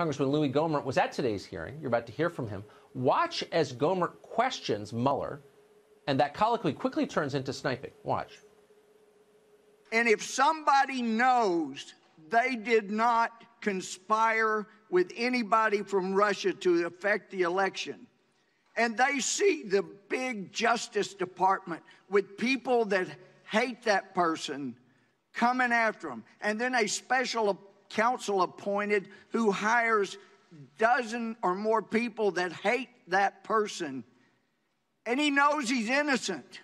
Congressman Louie Gohmert was at today's hearing. You're about to hear from him. Watch as Gohmert questions Mueller, and that colloquy quickly turns into sniping. Watch. And if somebody knows they did not conspire with anybody from Russia to affect the election, and they see the big Justice Department with people that hate that person coming after them, and then a special counsel appointed who hires dozen or more people that hate that person, and he knows he's innocent.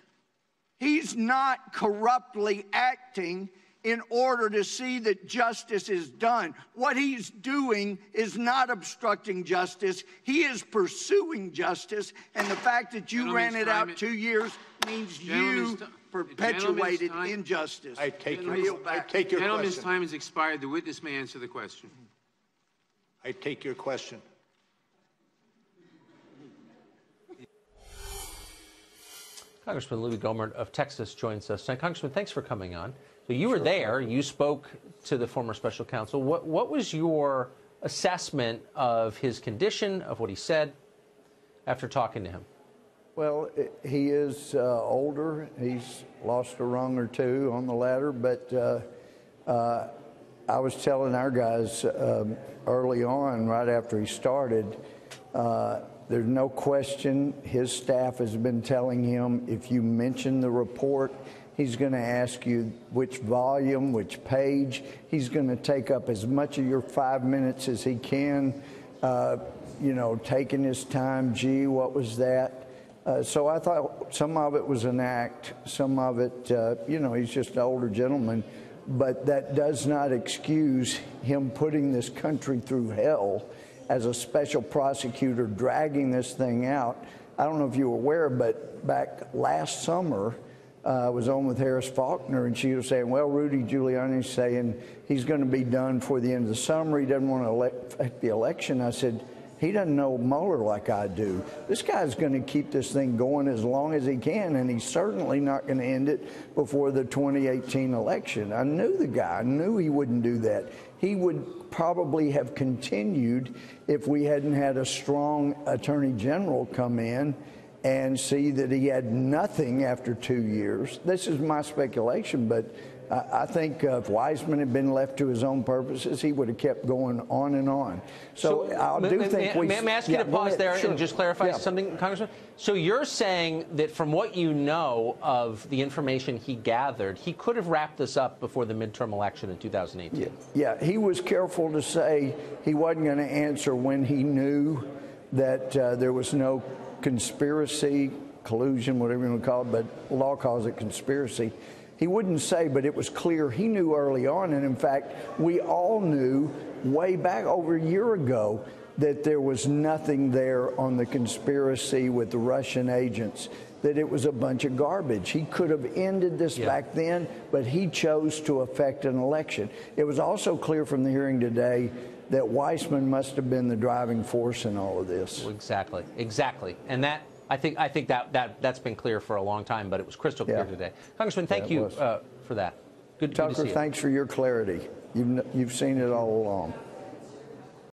He's not corruptly acting in order to see that justice is done. What he's doing is not obstructing justice. He is pursuing justice. And the fact that you ran it out two years means you perpetuated injustice. I take your, I take your Gentleman's question. time has expired. The witness may answer the question. I take your question. Congressman Louie Gohmert of Texas joins us tonight. Congressman, thanks for coming on. So you were there. You spoke to the former special counsel. What, what was your assessment of his condition, of what he said after talking to him? Well, he is uh, older. He's lost a rung or two on the ladder, but uh, uh, I was telling our guys um, early on, right after he started, uh, there's no question his staff has been telling him if you mention the report, he's going to ask you which volume, which page. He's going to take up as much of your five minutes as he can. Uh, you know, taking his time. Gee, what was that? Uh, so I thought some of it was an act, some of it, uh, you know, he's just an older gentleman. But that does not excuse him putting this country through hell as a special prosecutor dragging this thing out. I don't know if you were aware, but back last summer, uh, I was on with Harris Faulkner, and she was saying, "Well, Rudy Giuliani's saying he's going to be done for the end of the summer. He doesn't want to elect the election." I said, "He doesn't know Mueller like I do. This guy's going to keep this thing going as long as he can, and he's certainly not going to end it before the 2018 election." I knew the guy. I knew he wouldn't do that. He would probably have continued if we hadn't had a strong attorney general come in and see that he had nothing after two years. This is my speculation, but I think uh, if Weissmann had been left to his own purposes, he would have kept going on and on. So, so I do may, think may, we. May, I ask you to pause there sure. and just clarify yeah. something, Congressman? So you're saying that from what you know of the information he gathered, he could have wrapped this up before the midterm election in 2018? Yeah, yeah. he was careful to say he wasn't going to answer when he knew that uh, there was no conspiracy, collusion, whatever you want to call it, but law calls it conspiracy. He wouldn't say, but it was clear he knew early on. And in fact, we all knew way back over a year ago that there was nothing there on the conspiracy with the Russian agents, that it was a bunch of garbage. He could have ended this yeah. back then, but he chose to affect an election. It was also clear from the hearing today that Weissmann must have been the driving force in all of this. Exactly, exactly. And that I think I think that, that that's been clear for a long time, but it was crystal clear yeah. today. Congressman, thank yeah, you uh, for that. Good, Tucker, good to see you. thanks for your clarity. You've you've seen it all along.